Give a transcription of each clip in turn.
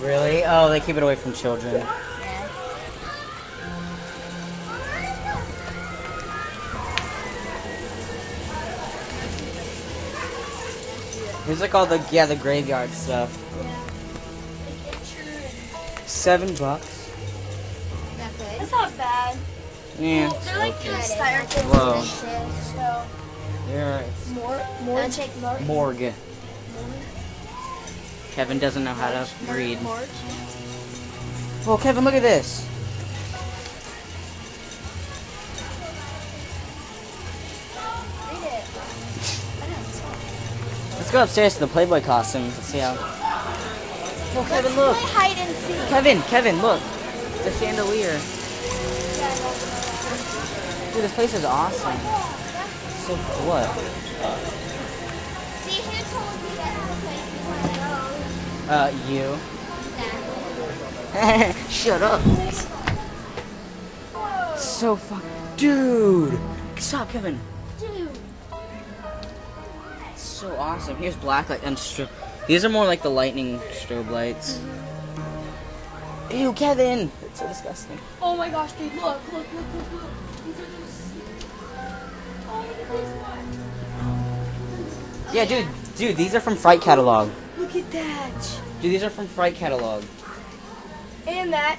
Oh, they keep it away from children. Yeah. Here's like all the yeah the graveyard stuff. Seven bucks. Not. That's not bad. Yeah. Well, they're like okay. kind of started Whoa. so Yeah. more, more, Don't take more. Morgue. Kevin doesn't know how to read. Well, Kevin, look at this. Read it. I know, it's fine. Let's go upstairs to the Playboy costumes. Let's see how. Oh, Kevin, look. Play hide and seek. Kevin, Kevin, look. The chandelier. Yeah, I know. Dude, this place is awesome. So what? Uh, you. Shut up. So fuck, dude. Stop, Kevin. Dude. It's so awesome. Here's black light and stro- These are more like the lightning strobe lights. Ew, Kevin. It's so disgusting. Oh my gosh, dude, look, look, look, look, look. These are those. Oh, look at this one. Yeah, dude, dude, these are from Fright Catalog. Look at that. Dude, these are from Fright Catalog. And that.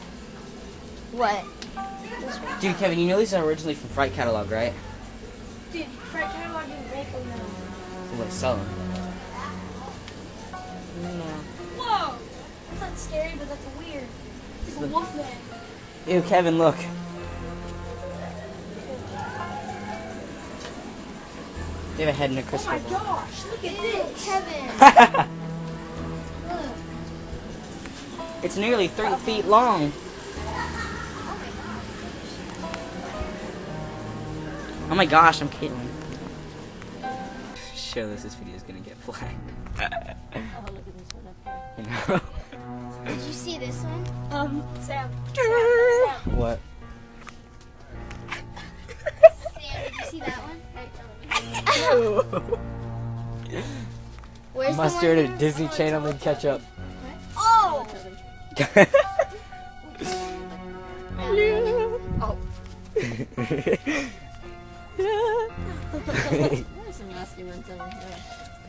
What? Dude, Kevin, you know these are originally from Fright Catalog, right? Dude, Fright Catalog didn't make them now. Well, they sell them. Whoa! That's not scary, but that's weird. It's like a wolf man. Ew, Kevin, look. They have a head and a Oh crystal. my gosh, look at this. Kevin. Look. it's nearly three feet long. Oh my gosh, I'm kidding. Show this, this video is gonna get flagged. you know? Did you see this one? Um, Sam. Sam, Sam. what? Sam, did you see that one? Where's Mustard the and one? Disney Channel and ketchup. Oh! There's some nasty ones over here.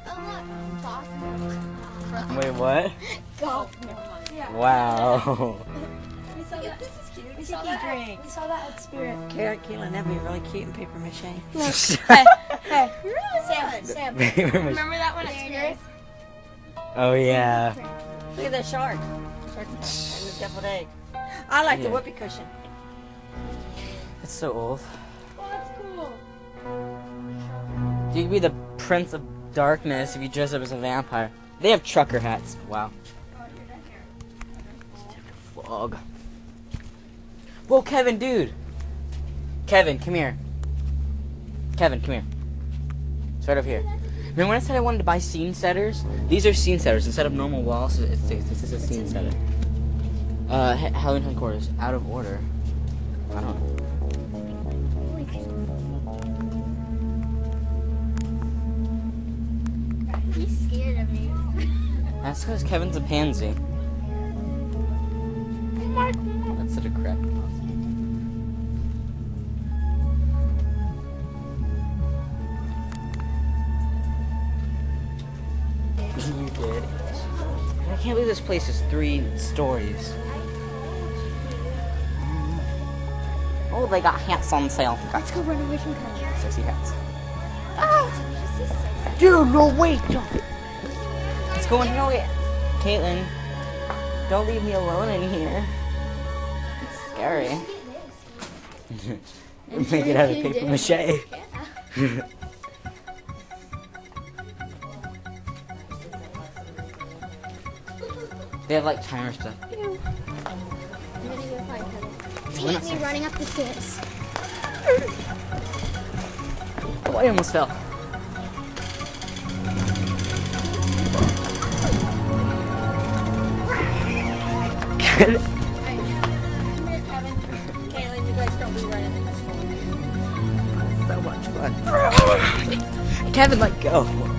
Oh, look. Boston. Wait, what? Go. Wow. We saw that. This is cute. We Tiki saw that. At, we saw that at Spirit. Carrot Keelan, that'd be really cute in paper mache. Hey, hey. Sam, Sam. Remember that one at Spirit? oh yeah. Look at that shark. And the deviled egg. I like the whoopee cushion. It's so old. Oh, that's cool. You could be the Prince of Darkness if you dress up as a vampire. They have trucker hats. Wow. Fog. Whoa, Kevin, dude. Kevin, come here. Kevin, come here. It's right over here. Remember when I said I wanted to buy scene setters? These are scene setters instead of normal walls. It's, this is a scene setter. Uh, Ha- Halloween headquarters, out of order. I don't. He's scared of me. That's because Kevin's a pansy. That's such a crap. You did. I can't believe this place is three stories. Mm. Oh, they got hats on sale. Let's go run away from Kyle. sexy hats. Oh, Dude, no, wait! Let's go in here. Wait. Caitlin, don't leave me alone in here. It's scary. Make it out of paper mache. they have like timer stuff. I'm gonna go find Kevin. We're me running up the stairs. Oh, I almost fell. Come here, Kevin. Kaylin, you guys don't be running in this hole. so much fun. Kevin, let go.